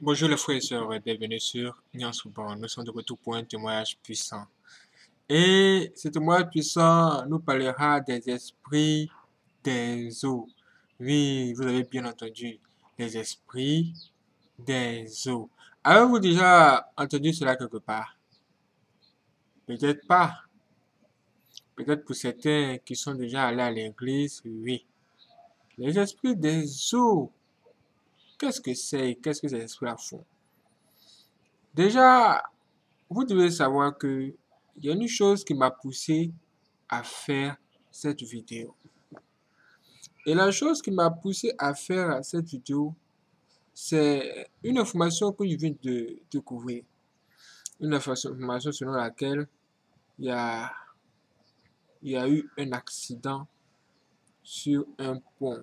Bonjour les frères et sœurs, bienvenue sur Nyansouban. Nous sommes de retour pour un témoignage puissant. Et ce témoignage puissant nous parlera des esprits des eaux. Oui, vous avez bien entendu, les esprits des eaux. Avez-vous déjà entendu cela quelque part? Peut-être pas. Peut-être pour certains qui sont déjà allés à l'église, oui. Les esprits des eaux. Qu'est-ce que c'est Qu'est-ce que ces esprits font? Déjà, vous devez savoir que il y a une chose qui m'a poussé à faire cette vidéo. Et la chose qui m'a poussé à faire cette vidéo, c'est une information que je viens de découvrir. Une information selon laquelle il y a, y a eu un accident sur un pont.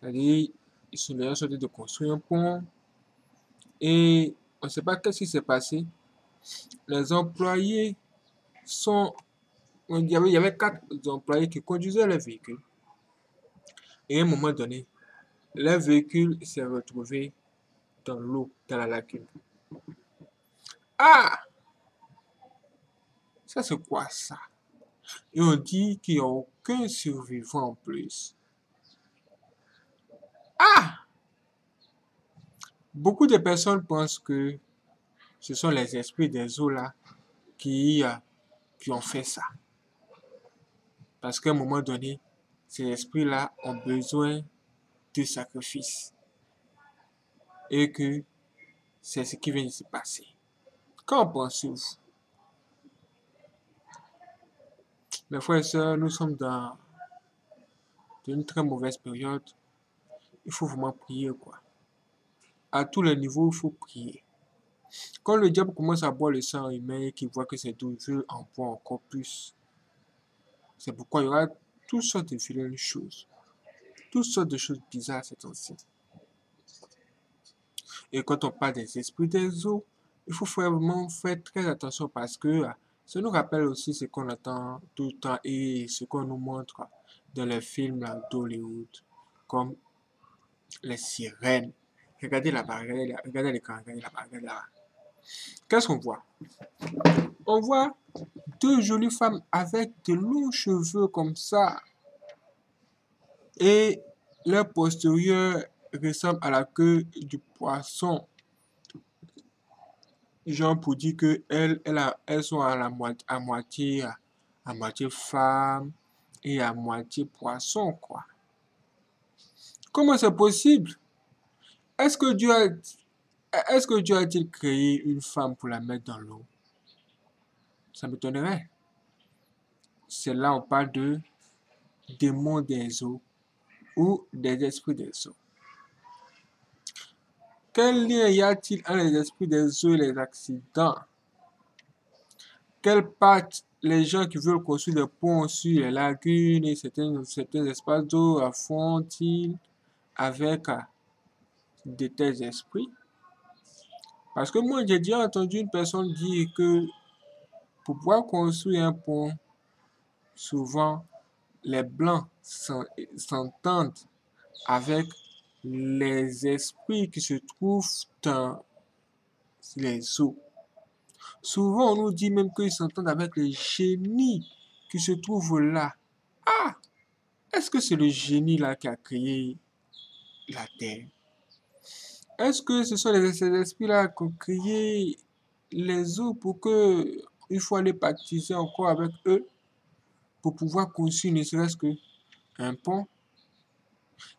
C'est-à-dire, ils sont sortis de construire un pont et on ne sait pas qu'est-ce qui s'est passé. Les employés sont. Il y, avait, quatre employés qui conduisaient le véhicule. Et à un moment donné, le véhicule s'est retrouvé dans l'eau, dans la lacune. Ah! Ça, c'est quoi ça? Et on dit qu'il n'y a aucun survivant en plus. Ah! Beaucoup de personnes pensent que ce sont les esprits des eaux là qui, euh, qui ont fait ça. Parce qu'à un moment donné, ces esprits-là ont besoin de sacrifice. Et que c'est ce qui vient de se passer. Qu'en pensez-vous? Mes frères et sœurs, nous sommes dans une très mauvaise période. Il faut vraiment prier, quoi. À tous les niveaux, il faut prier. Quand le diable commence à boire le sang humain et qu'il voit que c'est douloureux en boit encore plus, c'est pourquoi il y aura toutes sortes de vilaines choses, toutes sortes de choses bizarres ces temps-ci. Et quand on parle des esprits des eaux, il faut vraiment faire très attention parce que ça nous rappelle aussi ce qu'on attend tout le temps et ce qu'on nous montre dans les films d'Hollywood, comme les sirènes. Regardez là-bas, regardez, là, regardez l'écran, regardez là-bas, regardez là-bas. Qu'est-ce qu'on voit? On voit deux jolies femmes avec de longs cheveux comme ça. Et leur postérieur ressemble à la queue du poisson. Genre pour dire que elles, elles, sont à, la moitié, à moitié, à moitié femme et à moitié poisson, quoi. Comment c'est possible? Est-ce que Dieu a, est-ce que Dieu a-t-il créé une femme pour la mettre dans l'eau? Ça m'étonnerait. C'est là on parle de démons des eaux ou des esprits des eaux. Quel lien y a-t-il entre les esprits des eaux et les accidents? Quelle part les gens qui veulent construire des ponts sur les lagunes et certains, certains espaces d'eau affrontent-ils? Avec euh, de tels esprits Parce que moi, j'ai déjà entendu une personne dire que pour pouvoir construire un pont, souvent, les blancs s'entendent avec les esprits qui se trouvent dans les eaux. Souvent, on nous dit même qu'ils s'entendent avec les génies qui se trouvent là. Ah! Est-ce que c'est le génie là qui a créé la terre? Est-ce que ce sont les, ces esprits-là qui ont créé les eaux pour que il faut aller baptiser encore avec eux pour pouvoir construire ne serait-ce que un pont?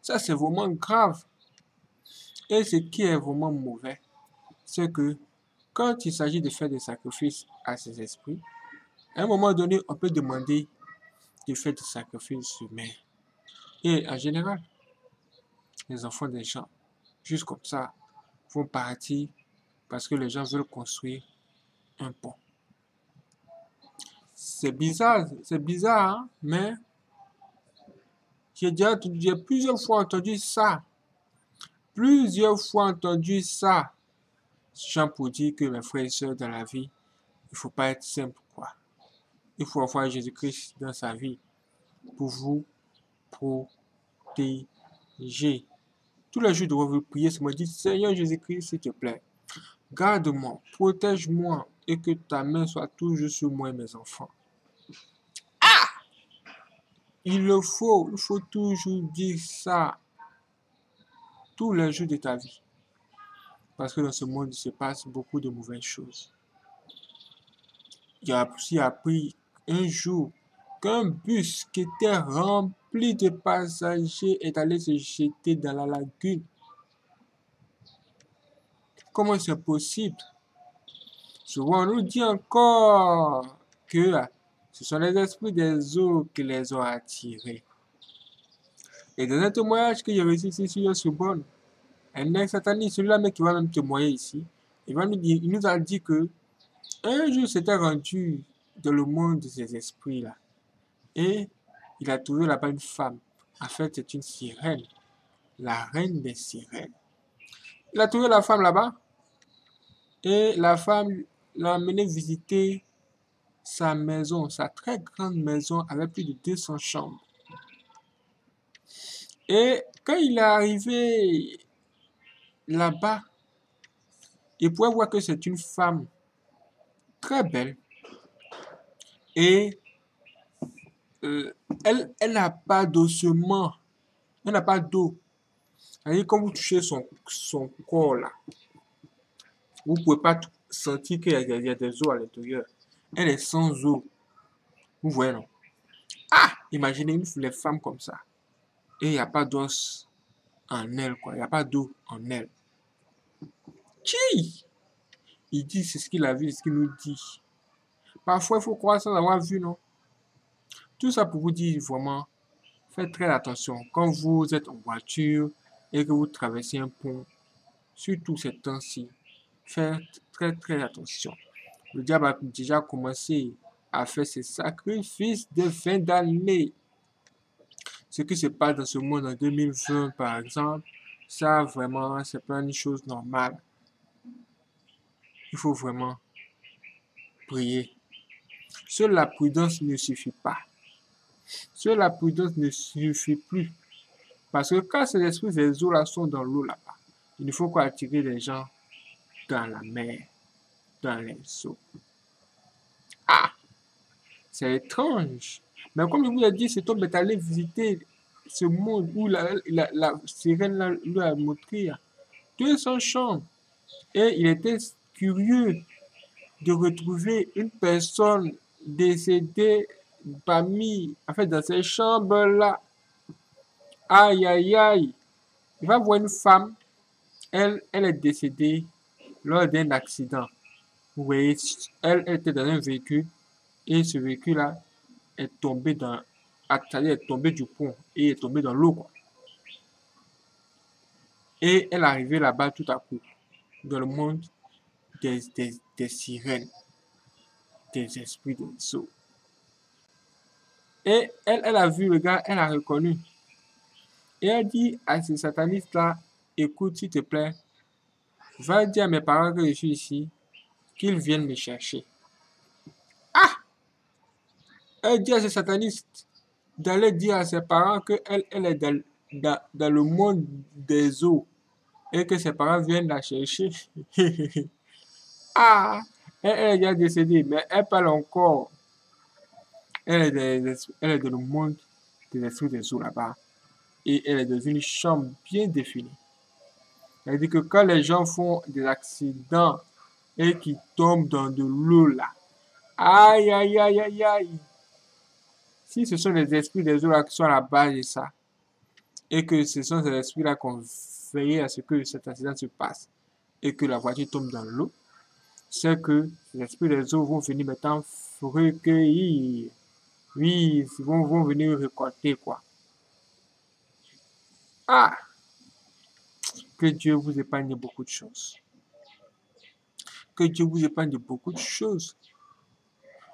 Ça, c'est vraiment grave. Et ce qui est vraiment mauvais, c'est que quand il s'agit de faire des sacrifices à ces esprits, à un moment donné, on peut demander de faire des sacrifices humains. Et en général, les enfants des gens, juste comme ça, vont partir parce que les gens veulent construire un pont. C'est bizarre, c'est bizarre, hein, mais j'ai déjà plusieurs fois entendu ça. Plusieurs fois entendu ça. Jean pour dire que mes frères et sœurs dans la vie, il faut pas être simple, quoi. Il faut avoir Jésus-Christ dans sa vie pour vous protéger. Tous les jours, je dois vous prier, ce Seigneur Jésus-Christ, s'il te plaît, garde-moi, protège-moi et que ta main soit toujours sur moi et mes enfants. Ah! Il le faut, il faut toujours dire ça tous les jours de ta vie. Parce que dans ce monde, il se passe beaucoup de mauvaises choses. Il a aussi appris un jour qu'un bus qui était rempli de passagers est allé se jeter dans la lagune. Comment c'est possible? Souvent, on nous dit encore que ce sont les esprits des eaux qui les ont attirés. Et dans un témoignage que j'ai reçu ici sur Sorbonne, un ex-sataniste, celui-là qui va même témoigner ici, il, va nous dire, il nous a dit que un jour s'était rendu dans le monde de ces esprits-là. Et il a trouvé là-bas une femme. En fait, c'est une sirène. La reine des sirènes. Il a trouvé la femme là-bas. Et la femme l'a amené visiter sa maison, sa très grande maison avec plus de 200 chambres. Et quand il est arrivé là-bas, il pouvait voir que c'est une femme très belle. Et euh, elle, elle n'a pas d'ossement. Elle n'a pas d'eau. cest quand vous touchez son, son corps là, vous ne pouvez pas sentir qu'il y, y, a des os à l'intérieur. Elle est sans eau. Vous voyez, non? Ah! Imaginez une, les femmes comme ça. Et il n'y a pas d'os en elle, quoi. Il n'y a pas d'eau en elle. Qui? Il dit, c'est ce qu'il a vu, c'est ce qu'il nous dit. Parfois, il faut croire sans avoir vu, non? Tout ça pour vous dire vraiment, faites très attention. Quand vous êtes en voiture et que vous traversez un pont, surtout ces temps-ci, faites très très attention. Le diable a déjà commencé à faire ses sacrifices de fin d'année. Ce qui se passe dans ce monde en 2020, par exemple, ça vraiment, c'est pas une chose normale. Il faut vraiment prier. Seule la prudence ne suffit pas. Seule la prudence ne suffit plus. Parce que quand ces esprits ces eaux là sont dans l'eau là-bas, il ne faut pas les gens dans la mer, dans les eaux. Ah! C'est étrange. Mais comme je vous l'ai dit, cet homme est allé visiter ce monde où la, la, sirène lui a montré 200 chambres. Et il était curieux de retrouver une personne décédée parmi, en fait, dans ces chambres-là. Aïe, aïe, aïe. Il va voir une femme. Elle, elle est décédée lors d'un accident. Vous voyez, elle était dans un véhicule et ce véhicule-là est tombé dans, est du pont et est tombé dans l'eau. Et elle est arrivée là-bas tout à coup, dans le monde des, des, des sirènes, des esprits de eaux. Et elle, elle a vu le gars, elle a reconnu. Et elle dit à ce sataniste-là, écoute, s'il te plaît, va dire à mes parents que je suis ici, qu'ils viennent me chercher. Ah! Elle dit à ce sataniste d'aller dire à ses parents qu'elle elle est dans, le monde des eaux et que ses parents viennent la chercher. ah! Elle, elle est déjà décédée, mais elle parle encore. Elle est, dans, le monde des esprits des eaux là-bas. Et elle est dans une chambre bien définie. Elle dit que quand les gens font des accidents et qui tombent dans de l'eau là, aïe, aïe, aïe, aïe, aïe. Si ce sont les esprits des eaux là qui sont à la base de ça, et que ce sont ces esprits là qui ont veillé à ce que cet accident se passe, et que la voiture tombe dans l'eau, c'est que les esprits des eaux vont venir maintenant recueillir oui, ils vont, venir récolter quoi. Ah! Que Dieu vous épargne beaucoup de choses. Que Dieu vous épargne beaucoup de choses.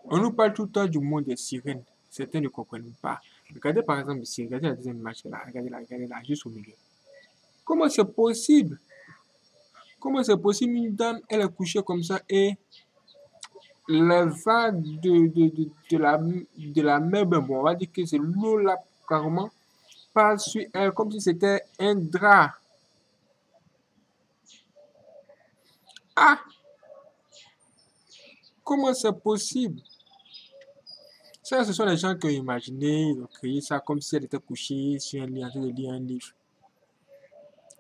On nous parle tout le temps du monde des sirènes. Certains ne comprennent pas. Regardez par exemple ici, regardez la deuxième image là, regardez là, regardez là, juste au milieu. Comment c'est possible? Comment c'est possible? Une dame, elle est couchée comme ça et les de, de, de, la, de la mer, ben bon, on va dire que c'est l'eau là, carrément, passe sur elle comme si c'était un drap. Ah! Comment c'est possible? Ça, ce sont les gens qui ont imaginé, ils ont créé ça comme si elle était couchée sur un lit, en train de lire un livre.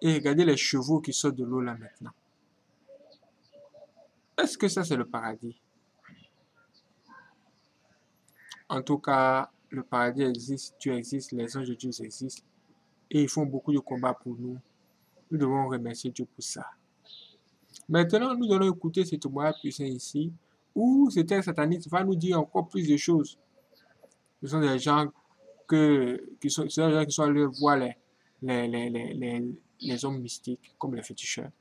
Et regardez les chevaux qui sortent de l'eau là maintenant. Est-ce que ça, c'est le paradis? En tout cas, le paradis existe, Dieu existe, les anges de Dieu existent. Et ils font beaucoup de combats pour nous. Nous devons remercier Dieu pour ça. Maintenant, nous allons écouter ce témoignage puissant ici, où cet sataniste va nous dire encore plus de choses. Ce sont des gens que, qui sont, des gens qui sont allés voir les, les, les, les, les hommes mystiques, comme les féticheurs,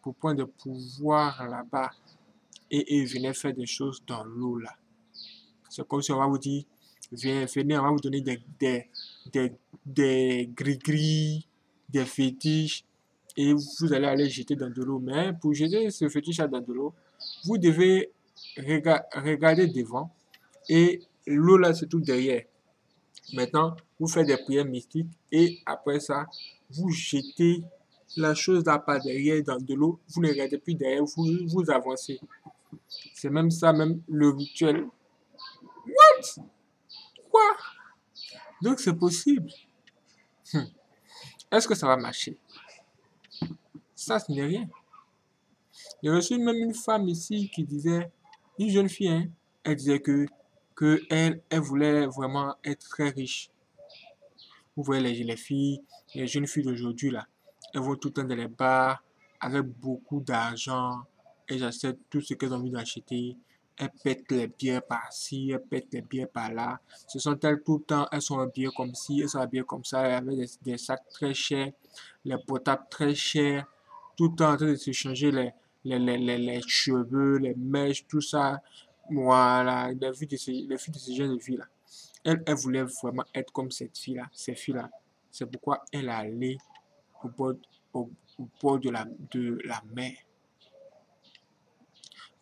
pour prendre de pouvoir là-bas. Et, ils venaient faire des choses dans l'eau là. C'est comme si on va vous dire, venez, on va vous donner des, des, des, des gris-gris, des fétiches, et vous allez aller jeter dans de l'eau. Mais pour jeter ce fétiche dans de l'eau, vous devez regarder devant et l'eau là c'est tout derrière. Maintenant, vous faites des prières mystiques et après ça, vous jetez la chose là par derrière dans de l'eau. Vous ne regardez plus derrière, vous, vous avancez. C'est même ça, même le rituel. Quoi? Donc c'est possible. Hmm. Est-ce que ça va marcher? Ça, ce n'est rien. J'ai reçu même une femme ici qui disait, une jeune fille, hein, elle disait que, que elle, elle voulait vraiment être très riche. Vous voyez les, les filles, les jeunes filles d'aujourd'hui là, elles vont tout le temps dans les bars avec beaucoup d'argent. Elles achètent tout ce qu'elles ont envie d'acheter. Elles pètent les bières par-ci, elles pètent les bières par-là. Ce sont elles tout le temps, elles sont habillées comme ci, elles sont habillées comme ça, avec des, des sacs très chers, les potables très chers tout le temps en train de se changer les, les, les, les, cheveux, les mèches, tout ça. Voilà, les filles de ces, les filles de ces jeunes filles-là. Elle, elle voulait vraiment être comme cette fille-là, ces filles-là. C'est pourquoi elle allée au bord, au, bord de, la, de la mer.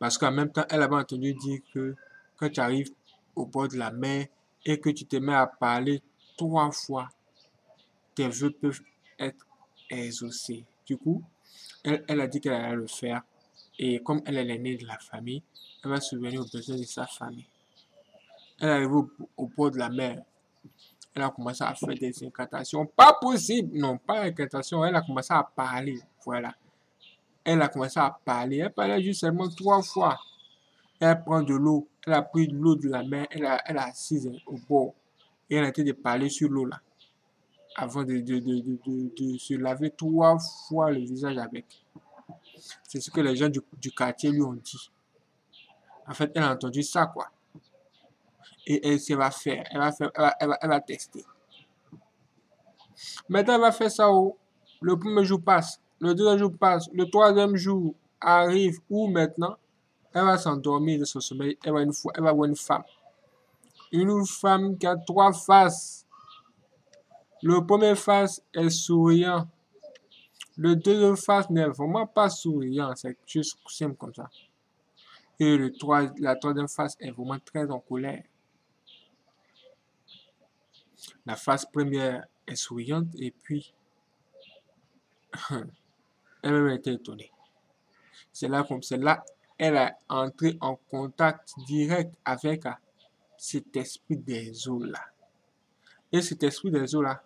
Parce qu'en même temps, elle avait entendu dire que quand tu arrives au bord de la mer et que tu te mets à parler trois fois, tes vœux peuvent être exaucés. Du coup, elle, a dit qu'elle allait le faire. Et comme elle est l'aînée de la famille, elle va subvenir aux besoins de sa famille. Elle est arrivée au, bord de la mer. Elle a commencé à faire des incantations. Pas possible! Non, pas incantations. Elle a commencé à parler. Voilà. Elle a commencé à parler. Elle parlait juste seulement trois fois. Elle prend de l'eau. Elle a pris de l'eau de la mer. Elle a, elle assise au bord. Et elle a été de parler sur l'eau là avant de, de, de, de, se laver trois fois le visage avec. C'est ce que les gens du, du, quartier lui ont dit. En fait, elle a entendu ça, quoi. Et elle se va faire, elle va, faire, elle va, elle va, tester. Maintenant, elle va faire ça où le premier jour passe, le deuxième jour passe, le troisième jour arrive où maintenant? Elle va s'endormir de son sommeil, elle va, une fois, elle va voir une femme. Une femme qui a trois faces le premier face est souriant. Le deuxième face n'est vraiment pas souriant, c'est juste simple comme ça. Et le la troisième face est vraiment très en colère. La face première est souriante et puis elle même été étonnée. C'est là comme c'est là elle a entré en contact direct avec cet esprit des eaux là. Et cet esprit des eaux là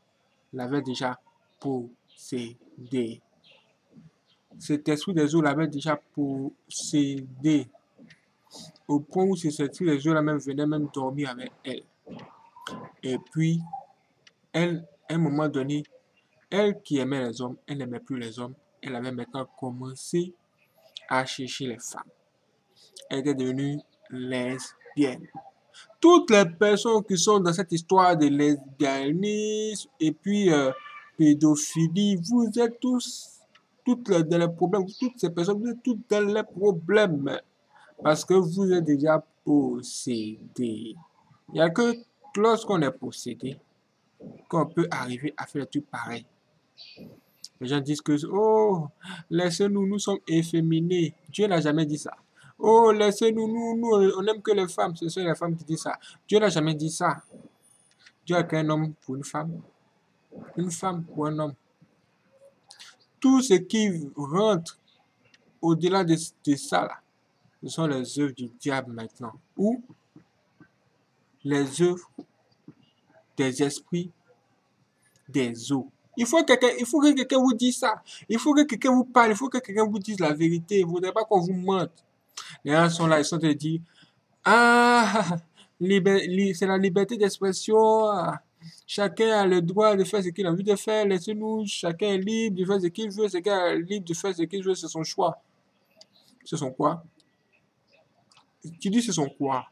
l'avait déjà possédé. Cet esprit des eaux l'avait déjà possédé. Au point où cet esprit des eaux là même venait même dormir avec elle. Et puis, elle, à un moment donné, elle qui aimait les hommes, elle n'aimait plus les hommes. Elle avait maintenant commencé à chercher les femmes. Elle était devenue lesbienne toutes les personnes qui sont dans cette histoire de lesbianisme et puis euh, pédophilie, vous êtes tous toutes dans les problèmes, toutes ces personnes, vous êtes toutes dans les problèmes parce que vous êtes déjà possédé. Il n'y a que lorsqu'on est possédé qu'on peut arriver à faire des trucs pareils. Les gens disent que, oh, laissez-nous, nous sommes efféminés. Dieu n'a jamais dit ça. Oh, laissez-nous, nous, nous, on n'aime que les femmes. Ce sont les femmes qui disent ça. Dieu n'a jamais dit ça. Dieu a créé un homme pour une femme. Une femme pour un homme. Tout ce qui rentre au-delà de, de ça, ce sont les œuvres du diable maintenant. Ou les œuvres des esprits des eaux. Il faut, que quelqu'un vous dise ça. Il faut que quelqu'un vous parle. Il faut que quelqu'un vous dise la vérité. Vous ne voudrez pas qu'on vous mente. Les gens sont là, ils sont te dire Ah, c'est la liberté d'expression. Chacun a le droit de faire ce qu'il a envie de faire. Laissez-nous, chacun est libre de faire ce qu'il veut. Chacun est libre de faire ce qu'il veut. C'est son choix. C'est son quoi? Tu dis c'est son quoi?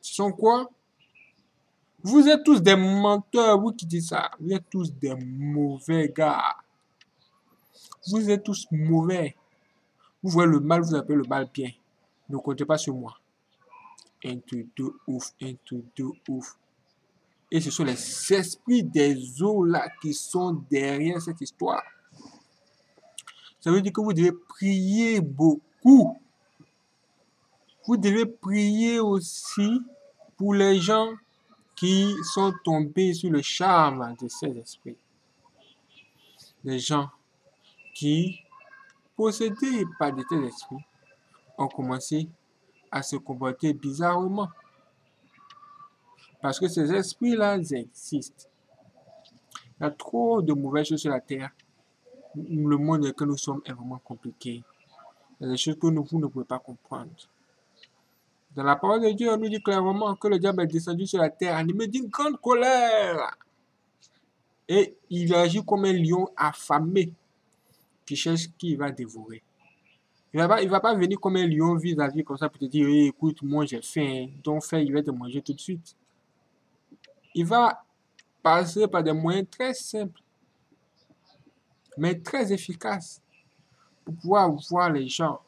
C'est son quoi? Vous êtes tous des menteurs, vous qui dites ça. Vous êtes tous des mauvais gars. Vous êtes tous mauvais. Vous voyez le mal, vous appelez le mal bien. Ne comptez pas sur moi. Un truc de ouf, un truc de ouf. Et ce sont les esprits des eaux là qui sont derrière cette histoire. Ça veut dire que vous devez prier beaucoup. Vous devez prier aussi pour les gens sont tombés sur le charme de ces esprits. Les gens qui, possédés par de tels esprits, ont commencé à se comporter bizarrement. Parce que ces esprits-là existent. Il y a trop de mauvaises choses sur la terre. Le monde dans lequel nous sommes est vraiment compliqué. Il y a des choses que vous ne pouvez pas comprendre. Dans la parole de Dieu, on nous dit clairement que le diable est descendu sur la terre animé d'une grande colère. Et il agit comme un lion affamé qui cherche qui va dévorer. Il ne va, va pas venir comme un lion vis-à-vis comme ça pour te dire écoute, moi j'ai faim, donc fais, il va te manger tout de suite. Il va passer par des moyens très simples, mais très efficaces pour pouvoir voir les gens,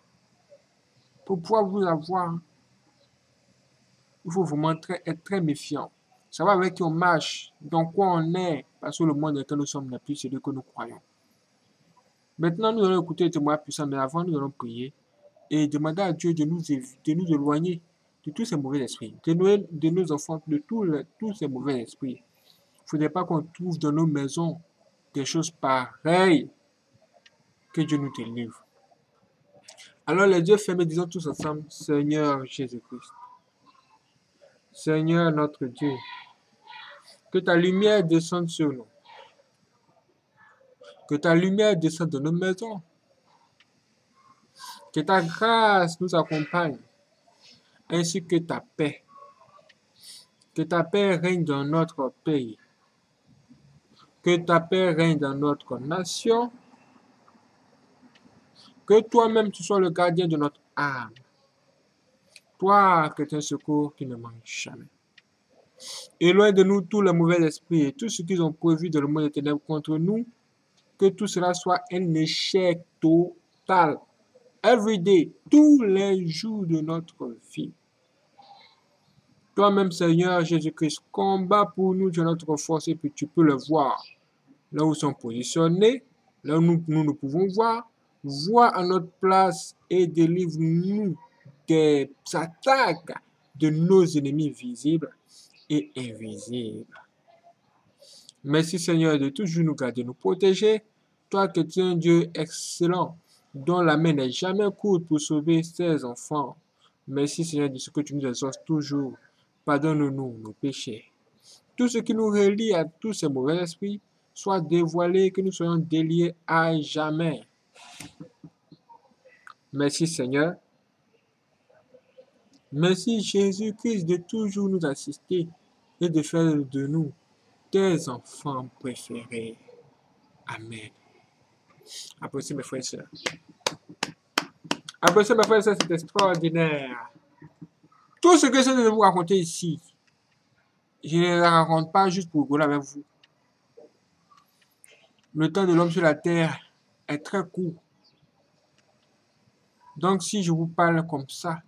pour pouvoir vous avoir il faut vraiment être très méfiant. Savoir avec qui on marche, dans quoi on est, parce que le monde dans lequel nous sommes n'est plus celui que nous croyons. Maintenant, nous allons écouter le témoin puissant, mais avant, nous allons prier et demander à Dieu de nous, de nous éloigner de tous ces mauvais esprits, de nos, de nos enfants, de tous, ces mauvais esprits. Il ne faudrait pas qu'on trouve dans nos maisons des choses pareilles. Que Dieu nous délivre. Alors les yeux fermés, disons tous ensemble, Seigneur Jésus-Christ. Seigneur notre Dieu, que ta lumière descende sur nous. Que ta lumière descende dans nos maisons. Que ta grâce nous accompagne, ainsi que ta paix. Que ta paix règne dans notre pays. Que ta paix règne dans notre nation. Que toi-même tu sois le gardien de notre âme. Toi, que tu un secours qui ne manque jamais. Éloigne de nous tous les mauvais esprits et tout ce qu'ils ont prévu dans le monde des ténèbres contre nous. Que tout cela soit un échec total. Every day, tous les jours de notre vie. Toi-même, Seigneur Jésus-Christ, combat pour nous de notre force et puis tu peux le voir. Là où nous sommes positionnés, là où nous, nous, nous pouvons voir, vois à notre place et délivre-nous des attaques de nos ennemis visibles et invisibles. Merci Seigneur de toujours nous garder, nous protéger. Toi qui es un Dieu excellent, dont la main n'est jamais courte pour sauver ses enfants. Merci Seigneur de ce que tu nous exauces toujours. Pardonne-nous nos péchés. Tout ce qui nous relie à tous ces mauvais esprits soit dévoilé, que nous soyons déliés à jamais. Merci Seigneur Merci Jésus-Christ de toujours nous assister et de faire de nous tes enfants préférés. Amen. Applaudissez mes frères et sœurs. Applaudissez mes frères et sœurs, c'est extraordinaire. Tout ce que je vais vous raconter ici, je ne le raconte pas juste pour rigoler avec vous. Le temps de l'homme sur la terre est très court. Donc si je vous parle comme ça.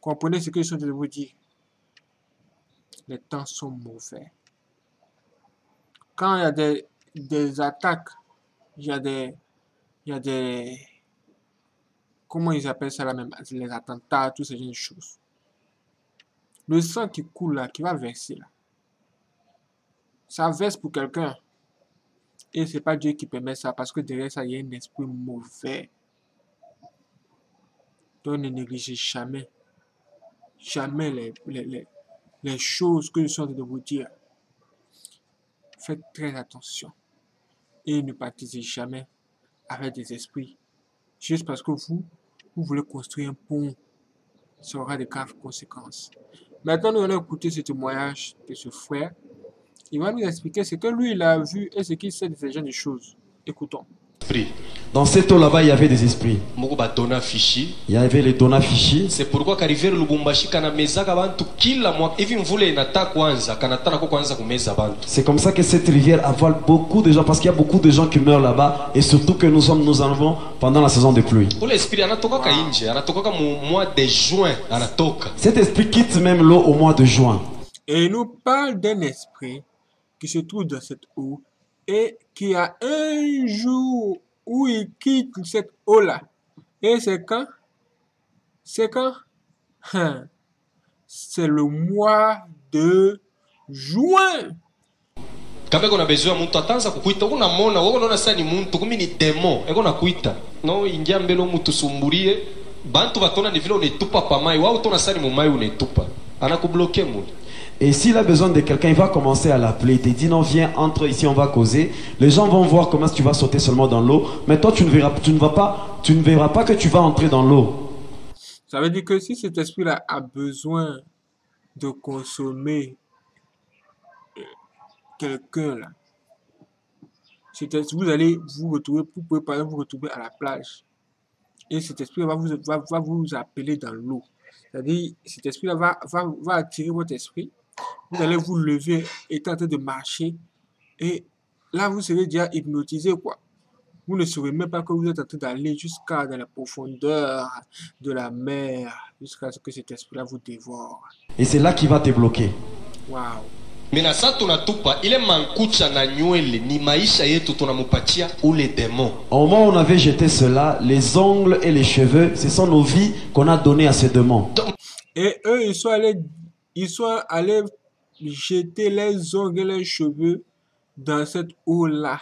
Comprenez ce que je suis de vous dire. Les temps sont mauvais. Quand il y a des, des attaques, il y a des, il y a des, comment ils appellent ça là même, les attentats, toutes ces choses. Le sang qui coule là, qui va verser là, ça verse pour quelqu'un. Et c'est pas Dieu qui permet ça, parce que derrière ça, il y a un esprit mauvais. Ne négligez jamais, jamais les, les, choses que je suis en train de vous dire. Faites très attention. Et ne participez jamais avec des esprits. Juste parce que vous, vous voulez construire un pont, ça aura de graves conséquences. Maintenant, nous allons écouter ce témoignage de ce frère. Il va nous expliquer ce que lui, il a vu et ce qu'il sait de ces gens de choses. Écoutons. Dans cette eau là-bas, il y avait des esprits. Il y avait les dona fichi. c'est pourquoi karivere lubumbashi kanamezaka bantu kila mwaka hivi mvula inata kwanza kanatana ko kwanza kumeza bantu C'est comme ça que cette rivière avale beaucoup de gens, parce qu'il y a beaucoup de gens qui meurent là-bas, et surtout que nous sommes, nous en avons pendant la saison de pluie. ule esprit anatokaka nje anatokaka mu mois de juin anatoka Cet esprit quitte même l'eau au mois de juin. Et il nous parle d'un esprit qui se trouve dans cette eau et qui a un jour où il quitte cette eau-là. Et c'est quand? C'est quand? Hein. C'est le mois de juin. kambe kona besoin ya muntu atanza kukwita uko namona woko naona sasa ni muntu kumi ni demo eko nakwita no ingia mbele mutu sumburie bantu batona ni vile unetupa pa mai wao tona sani mu mai unetupa anakubloke mule Et s'il a besoin de quelqu'un, il va commencer à l'appeler. Il te dit non, viens, entre ici, on va causer. Les gens vont voir comment tu vas sauter seulement dans l'eau. Mais toi, tu ne verras, tu ne vas pas, tu ne verras pas que tu vas entrer dans l'eau. Ça veut dire que si cet esprit-là a besoin de consommer euh, quelqu'un, là, vous allez vous retrouver, vous pouvez par exemple vous retrouver à la plage. Et cet esprit va vous, va, vous appeler dans l'eau. C'est-à-dire, cet esprit-là va, va attirer votre esprit. Vous allez vous lever, en train de marcher. Et là, vous serez déjà hypnotisé, quoi. Vous ne saurez même pas que vous êtes en train d'aller jusqu'à dans la profondeur de la mer, jusqu'à ce que cet esprit-là vous dévore. Et c'est là qu'il va te bloquer. Waouh! Au moment où on avait jeté cela, les ongles et les cheveux, ce sont nos vies qu'on a données à ces démons. Et eux, ils sont allés, ils sont allés jeter les ongles et les cheveux dans cette eau-là.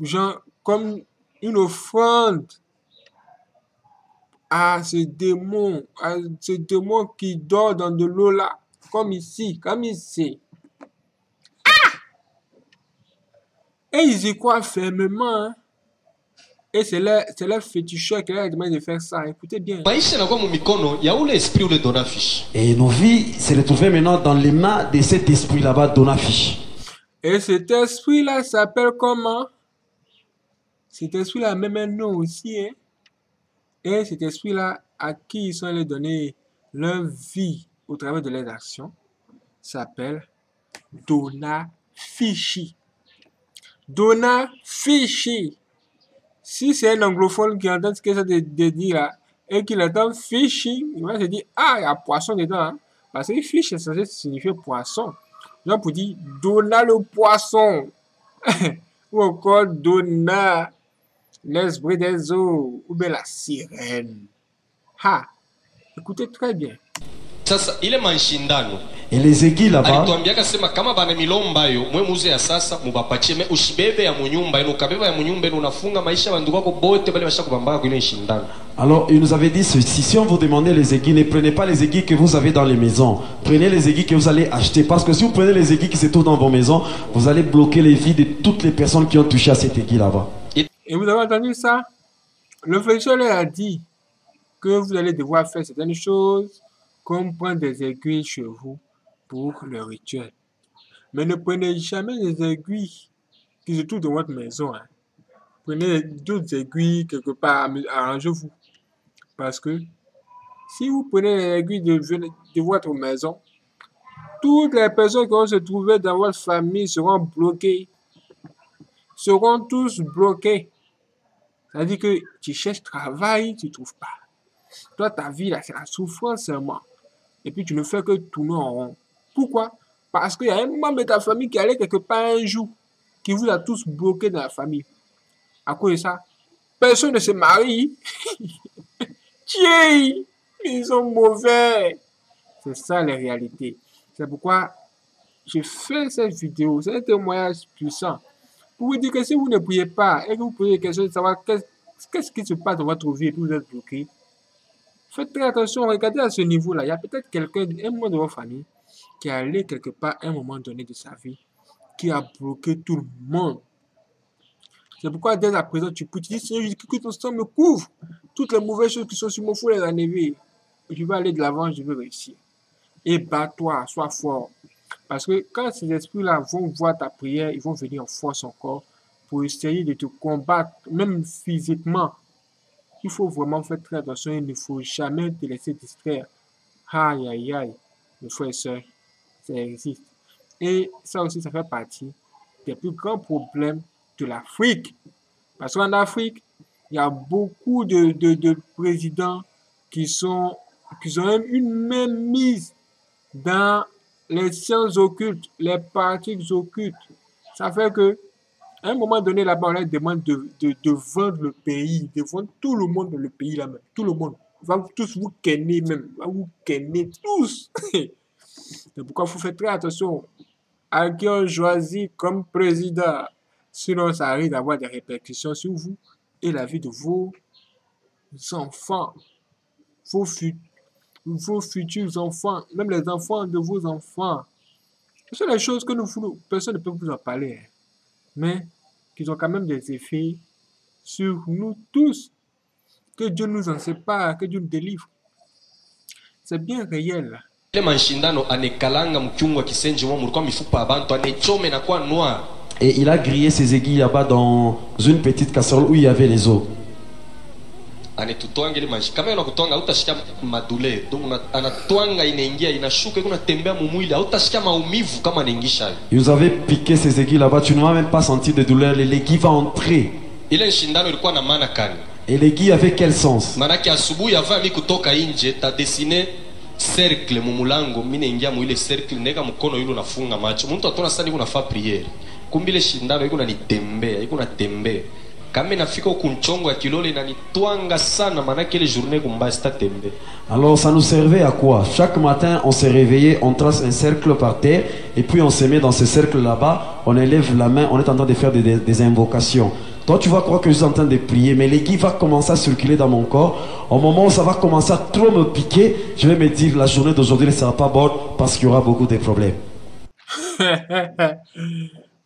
Genre, comme une offrande à ce démon, à ce démon qui dort dans de l'eau là. Comme ici, comme ici. Ah! Et ils y croient fermement. hein. Et c'est leur, c'est leur féticheur qui leur a demandé de faire ça. Écoutez bien. Et nos vies se retrouvaient maintenant dans les mains de cet esprit là-bas, Donafish. Et cet esprit-là s'appelle comment? Cet esprit-là a même un nom aussi. Hein? Et cet esprit-là, à qui ils sont allés donner leur vie au travers de leurs actions, s'appelle Dona Fichi. Si c'est un anglophone qui entend ce que ça de, de dire là, et qu'il entend fishing, il va se dire Ah, il y a poisson dedans. hein. Parce que fish, c'est censé signifier poisson. Genre pour dire Donna le poisson. ou encore Donna l'esprit des eaux. Ou bien la sirène. Ha! Écoutez très bien. sasa ile manshindano Et les aiguilles là-bas, alors il nous avait dit ceci, si on vous demandait les aiguilles, ne prenez pas les aiguilles que vous avez dans les maisons, prenez les aiguilles que vous allez acheter, parce que si vous prenez les aiguilles qui se trouvent dans vos maisons, vous allez bloquer les vies de toutes les personnes qui ont touché à cette aiguille là-bas. Et vous avez entendu ça? Le leur a dit que vous allez devoir faire certaines choses, comme prendre des aiguilles chez vous pour le rituel. Mais ne prenez jamais des aiguilles qui se trouvent dans votre maison. hein. Prenez d'autres aiguilles quelque part, arrangez-vous. Parce que si vous prenez les aiguilles de, de votre maison, toutes les personnes qui vont se trouver dans votre famille seront bloquées. Seront tous bloqués. C'est-à-dire que tu cherches travail, tu ne trouves pas. Toi, ta vie, là, c'est la souffrance seulement. Et puis, tu ne fais que tourner en rond. Pourquoi? Parce qu'il y a un membre de ta famille qui allait quelque part un jour, qui vous a tous bloqués dans la famille. À cause de ça, personne ne se marie. Tiens, ils sont mauvais. C'est ça la réalité. C'est pourquoi je fais cette vidéo. C'est un témoignage puissant. pour vous dire que si vous ne priez pas et que vous posez des questions de savoir qu'est-ce qui se passe dans votre vie et puis vous êtes bloqué, faites très attention, regardez à ce niveau-là. Il y a peut-être quelqu'un, un membre de votre famille, qui est allé quelque part à un moment donné de sa vie, qui a bloqué tout le monde. C'est pourquoi dès à présent, tu peux te dire, Seigneur, que ton sang me couvre. Toutes les mauvaises choses qui sont sur mon fou, les enlever. Je vais aller de l'avant, je vais réussir. Et bats-toi, sois fort. Parce que quand ces esprits-là vont voir ta prière, ils vont venir en force encore pour essayer de te combattre, même physiquement. Il faut vraiment faire très attention. Il ne faut jamais te laisser distraire. Aïe, aïe, aïe. Mes frères et sœurs, ça existe. Et ça aussi, ça fait partie des plus grands problèmes de l'Afrique. Parce qu'en Afrique, il y a beaucoup de, de, de présidents qui, sont, qui ont même une même mise dans les sciences occultes, les pratiques occultes. Ça fait que, un moment donné, là-bas, on leur demande de, de, de vendre le pays, de vendre tout le monde dans le pays là-même. Tout le monde. On va tous vous kenner même. On va vous kenner tous. C'est pourquoi faut faire très attention à qui on choisit comme président? Sinon, ça arrive d'avoir des répercussions sur vous et la vie de vos enfants, vos, fut- vos futurs enfants, même les enfants de vos enfants. Ce sont les choses que nous voulons. Personne ne peut vous en parler. hein. Mais qui ont quand même des effets sur nous tous. Que Dieu nous en sépare, que Dieu nous délivre. C'est bien réel. Ile mashindano anekalanga mchungu wa kisenji mwa mulikuwa mifupa ya bantu anechome na kwa noir Et il a grillé ses aiguilles là-bas dans une petite casserole où il y avait les os. anetutwanga ile mashi kama unakutwanga hautashika madule donc anatwanga inaingia inashuka iko natembea mumwili hautashika maumivu kama anaingisha hayo Il nous avait piqué ses aiguilles là-bas. Tu ne vas même pas sentir de douleur. L'aiguille va entrer. ile shindano ilikuwa na maana kani Et l'aiguille avait quel sens? Maanake asubuhi avant mi kutoka nje tadesine Alors ça nous servait à quoi? Chaque matin, on s'est réveillé, on trace un cercle par terre, et puis on se met dans ce cercle là-bas, on élève la main, on est en train de faire des invocations. Toi, tu vas croire que je suis en train de prier, mais l'aiguille va commencer à circuler dans mon corps. Au moment où ça va commencer à trop me piquer, je vais me dire la journée d'aujourd'hui ne sera pas bonne parce qu'il y aura beaucoup de problèmes.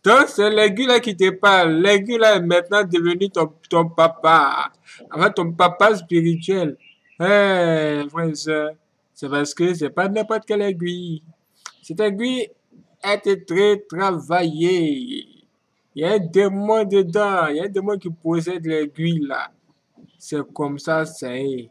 Donc, c'est l'aigu là qui te parle. L'aigu là est maintenant devenu ton, ton papa. Enfin, ton papa spirituel. Eh, frère c'est parce que c'est pas n'importe quelle aiguille. Cette aiguille a été très travaillée. Il y a un démon dedans. Il y a un démon qui possède l'aiguille là. C'est comme ça, ça est.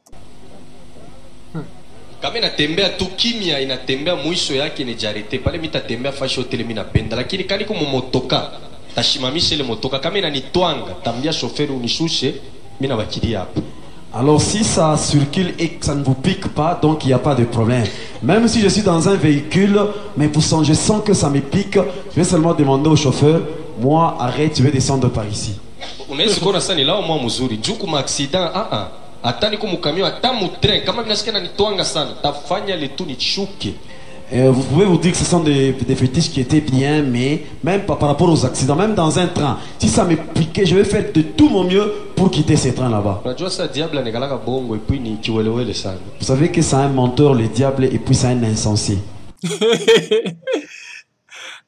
kama inatembea tu kimya inatembea mwisho yake ni jarete pale mitatembea fashi yote ile mi napenda lakini kani kumomotoka tashimamisha ile motoka kama inanitwanga tambia shoferi unishushe mi nabakilia hapo Alors si ça circule et que ça ne vous pique pas, donc il n'y a pas de problème. Même si je suis dans un véhicule, mais pour ça, je sens que ça me pique, je vais seulement demander au chauffeur, moi arrête, je vais descendre par ici. unawezi kuona sasa ni lao mwa mzuri juu kuma accident ah ah hata niko mukamio hata mutren kama vinasikia nanitwanga sana tafanya letu nishuke Euh, vous pouvez vous dire que ce sont des, des fétiches qui étaient bien, mais même pas par rapport aux accidents, même dans un train, si ça me piquait, je vais faire de tout mon mieux pour quitter ces trains là-bas. Vous savez que c'est un menteur, le diable, et puis c'est un insensé.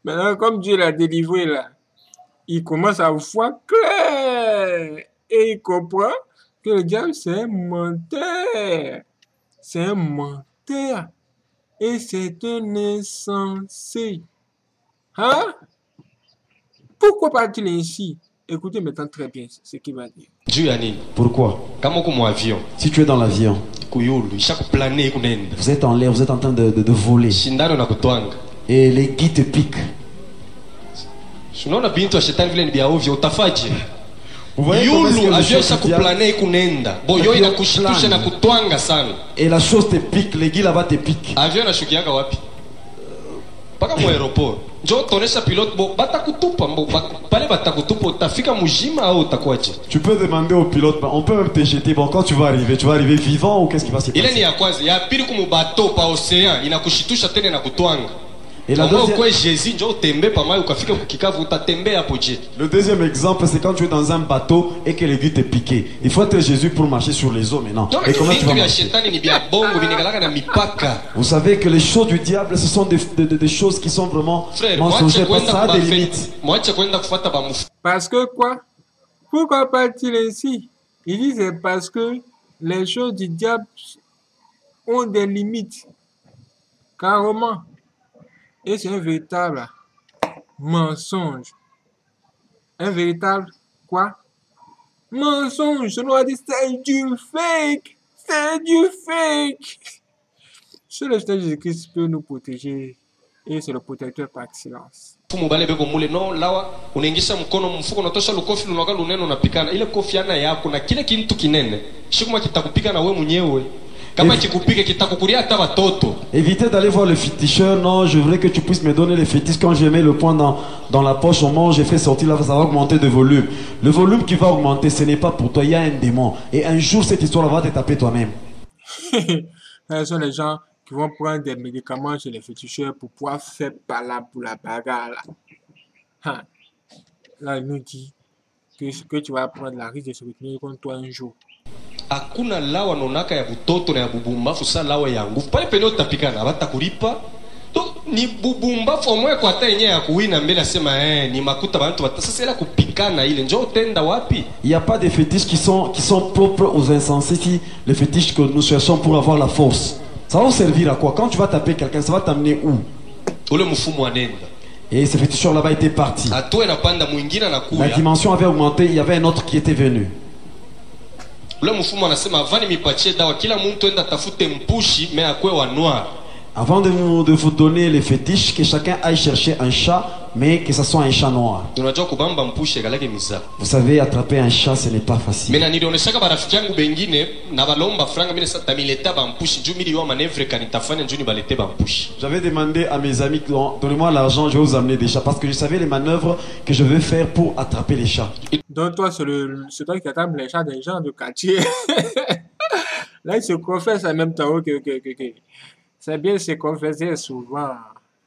Maintenant, comme Dieu l'a délivré là, il commence à voir clair. Et il comprend que le diable, c'est un menteur. C'est un menteur. Et c'est un insensé. Hein? Pourquoi parle-t-il ainsi? Écoutez maintenant très bien ce qu'il va dire. ya nini Pourquoi? Avion? Si tu es dans l'avion, vous êtes en l'air, vous êtes en train de, de- de voler, et les guides te piquent. Unaona bintu ya shetani vile ni vya ovyo utafaje? Yulu diable- ishakuplane kunenda. Bo yo Avion inakushitusha na kutwanga sana. Et la chose te pique, guides là-bas te piquent. avion inashukianga wapi? Mpaka mu aeroport njo tonesha pilote bo batakutupa pale batakutupa utafika mujima au utakuwaje? Tu peux demander au pilote, on peut même te jeter. Bon, quand tu vas arriver, tu vas arriver vivant ou qu'est-ce qui va se ile ni passer ya kwanza ya pili kumu bato pa ocean inakushitusha tena na kutwanga Et la deuxième- Le deuxième exemple, c'est quand tu es dans un bateau et que l'aiguille t'est piquée. Il faut être Jésus pour marcher sur les eaux maintenant. Et comment tu vas marcher? Vous savez que les choses du diable, ce sont des, des- des- des choses qui sont vraiment mensongères. Parce que ça a des limites. Parce que quoi? Pourquoi pas-t-il ainsi? Il dit c'est parce que les choses du diable ont des limites. Carrément. Et c'est un véritable mensonge. Un véritable quoi Mensonge. Je dois dire c'est du fake. C'est du fake. Seul le Seigneur Jésus-Christ peut nous protéger. Et c'est le protecteur par excellence. Kama If- kikupike kitakukulia hata watoto Évitez d'aller voir le féticheur. Non, je voudrais que tu puisses me donner les fétiches. Quand je mets le poing dans, dans la poche au moment où j'ai fait sortir là, ça va augmenter de volume. Le volume qui va augmenter, ce n'est pas pour toi. Il y a un démon. Et un jour, cette histoire va te taper toi-même. Ce sont les gens qui vont prendre des médicaments chez les féticheurs pour pouvoir faire par là pour la bagarre. Là. Là, il nous dit que ce que tu vas prendre la risque de se retourner contre toi un jour. Hakuna lawa nonaka ya butoto na ya bubumbafu sa lawa ya nguvu pale pene utapikana abatakulipa to ni bubumbafu omwe kwa hata yenyewe ya kuwina mbele asema eh, ni makuta bantu bata sasa ila kupikana ile njo utenda wapi? Il n'y a pas de fétiches qui sont, qui sont propres aux insensés. Si les fétiches que nous cherchons pour avoir la force, ça va servir à quoi? Quand tu vas taper quelqu'un, ça va t'amener où? Ule mfumo anenda Et ce féticheur là-bas était parti. La dimension avait augmenté. Il y avait un autre qui était venu. Ule mfumo anasema avani mipachie dawa kila mtu enda tafute mpushi me akwe wa noir. Avant de vous, de vous donner les fétiches, que chacun aille chercher un chat, mais que ce soit un chat noir. Vous savez, attraper un chat, ce n'est pas facile. J'avais demandé à mes amis, don- donnez-moi l'argent, je vais vous amener des chats, parce que je savais les manœuvres que je veux faire pour attraper les chats. Donc toi, c'est toi qui attrape les chats des gens de quartier. Là, il se confesse en même temps. Ok, ok, ok. ok. C'est bien se confesser souvent.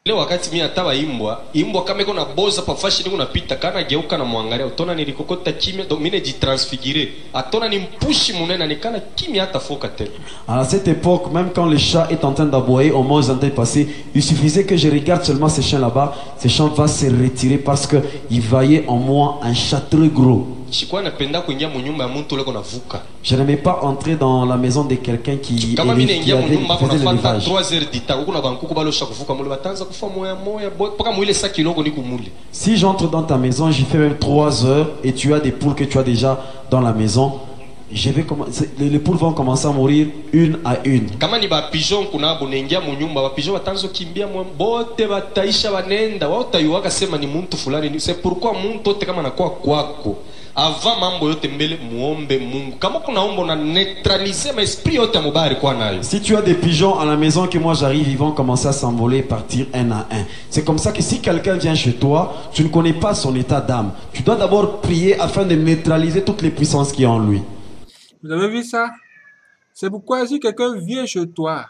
Ile wakati mi ataba imbwa imbwa kama iko na boza pafashi niko napita kana geuka na mwangalia utona nilikokota kimya donc mine jitransfigure atona ni mpushi munene nikana kimya hata foka tena À cette époque, même quand le chat est en train d'aboyer, au moins de passer, il suffisait que je regarde seulement ces chiens là-bas, ces chiens vont se retirer parce qu'il voyait en moi un chat très gros. Je n'aimais pas entrer dans la maison de quelqu'un qui, qui avait- qui ako faisait nafata l'élevage. 3 heures du temps. Kuna bankuku balosha kuvuka mule batanza kufa moya moya bo- mpaka mwile sa kiloko ni kumule Si j'entre dans ta maison, j'y fais même 3 heures et tu as des poules que tu as déjà dans la maison, je vais commencer, les poules vont commencer à mourir une à une. Kama ni bapigeon kunabo naingia munyumba bapigeon batanza kimbia mwa bote bataisha banenda wautaiwaka sema ni muntu fulani Ni- c'est pourquoi muntu ote kama nakuwa kwako ava mambo yote mbele muombe mungu kama kuna ombo na neutralize maesprit yote ya mubaya alikuwa nayo Si tu as des pigeons à la maison que moi j'arrive, ils vont commencer à s'envoler et partir un à un. C'est comme ça que si quelqu'un vient chez toi, tu ne connais pas son état d'âme. Tu dois d'abord prier afin de neutraliser toutes les puissances qui est en lui. Vous avez vu ça? C'est pourquoi si quelqu'un vient chez toi,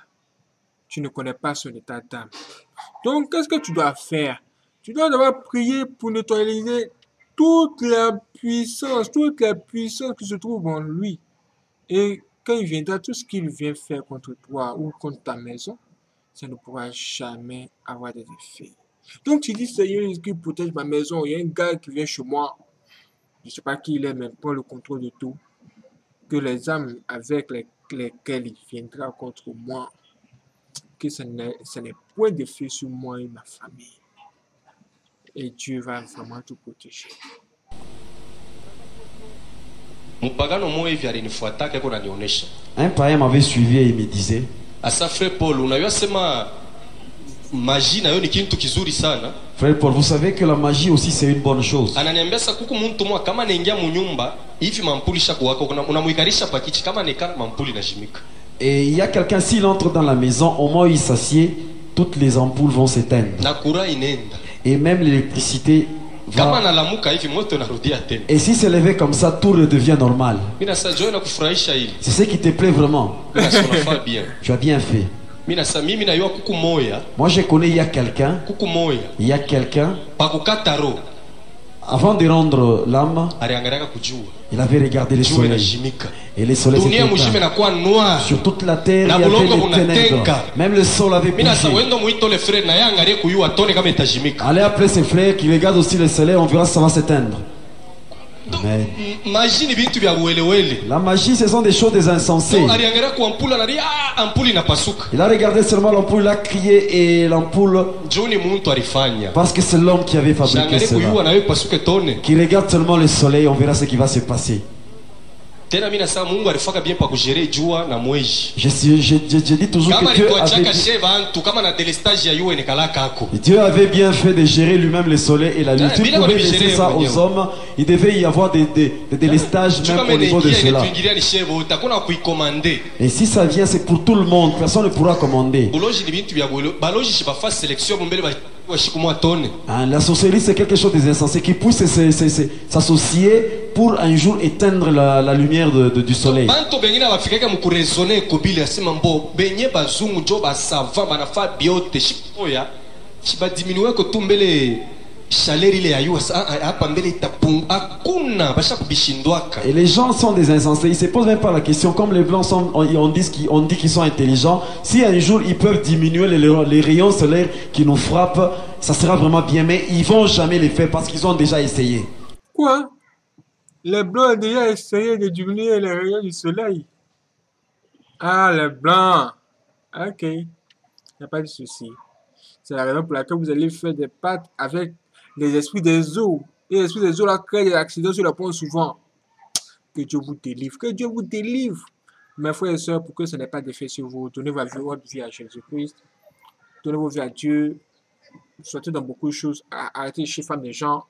tu ne connais pas son état d'âme. Donc, qu'est-ce que tu dois faire? Tu dois d'abord prier pour neutraliser toute la puissance, toute la puissance qui se trouve en lui. Et quand il viendra, tout ce qu'il vient faire contre toi ou contre ta maison, ça ne pourra jamais avoir des effets. Donc, tu dis, Seigneur, qui protège ma maison. Il y a un gars qui vient chez moi. Je ne sais pas qui il est, mais prend le contrôle de tout que les âmes avec les- lesquelles il viendra contre moi, que ce n'est point d'effet sur moi et ma famille. Et Dieu va vraiment te protéger. Un païen m'avait suivi et il me disait, Frère Paul, vous savez que la magie aussi c'est une bonne chose. Et il y a quelqu'un, s'il entre dans la maison, au moment où il s'assied, toutes les ampoules vont s'éteindre. Et même l'électricité va... Et si c'est levé comme ça, tout redevient normal. C'est ce qui te plaît vraiment. Tu as bien fait. Moi, je connais, il y a quelqu'un, il y a quelqu'un, avant de rendre l'âme, il avait regardé le soleil. Et le soleil noir Sur toute la terre, il y avait bunatenka. ténèbres. Même le sol avait bougé. Allez appeler ses frères qui regardent aussi le soleil, on verra si ça va s'éteindre. Amen. La magie, ce sont des choses des insensées. ah, Il a regardé seulement l'ampoule, il a crié et l'ampoule, parce que c'est l'homme qui avait fabriqué cela. Qui regarde seulement le soleil, on verra ce qui va se passer. Tena mi nasema mungu alifaka bien pa kugere jua na mwezi Je, suis- je, je- je dis toujours kama que Dieu avait, kama na delestage ya ako Dieu avait bien fait de gérer lui-même le soleil et la lune. Ah, S'il bila pouvait laisser ça aux hommes, il devait y avoir des, des, des délestages même au niveau de cela. Et si ça vient, c'est pour tout le monde. Personne ne pourra commander. Hein, la sorcellerie, c'est quelque chose des insensés qui pousse se- se- se- s'associer pour un jour éteindre la, la lumière de- de- du soleil. Shaleri ile ya hapa mbele hakuna basha kubishindwaka Et les gens sont des insensés. Ils se posent même pas la question. Comme les blancs sont, on, on dit qu'ils on dit qu'ils sont intelligents. Si un jour ils peuvent diminuer les, les rayons solaires qui nous frappent, ça sera vraiment bien. Mais ils vont jamais les faire parce qu'ils ont déjà essayé. Quoi? Les blancs ont déjà essayé de diminuer les rayons du soleil. Ah, les blancs. Ok. Il n'y a pas de souci. C'est la raison pour laquelle vous allez faire des pâtes avec les esprits des eaux. Et les esprits des eaux là créent des accidents sur le pont souvent. Que Dieu vous délivre. Que Dieu vous délivre. Mes frères et sœurs, pour que ce n'ait pas d'effet sur vous, donnez votre vie, à Jésus-Christ. Donnez vos vies à Dieu. Sortez dans beaucoup de choses. Arrêtez de chiffrer les gens.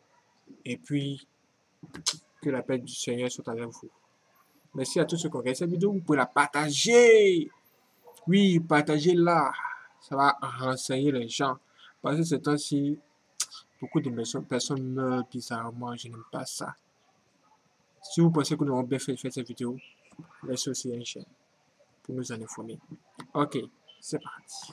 Et puis, que la paix du Seigneur soit avec vous. Merci à tous ceux qui ont regardé cette vidéo. Vous pouvez la partager. Oui, partagez-la. Ça va renseigner les gens. Parce que ces temps-ci, beaucoup de personnes, meurent bizarrement. Je n'aime pas ça. Si vous pensez que nous avons bien fait de faire cette vidéo, laissez aussi un j'aime pour nous en informer. Ok, c'est parti.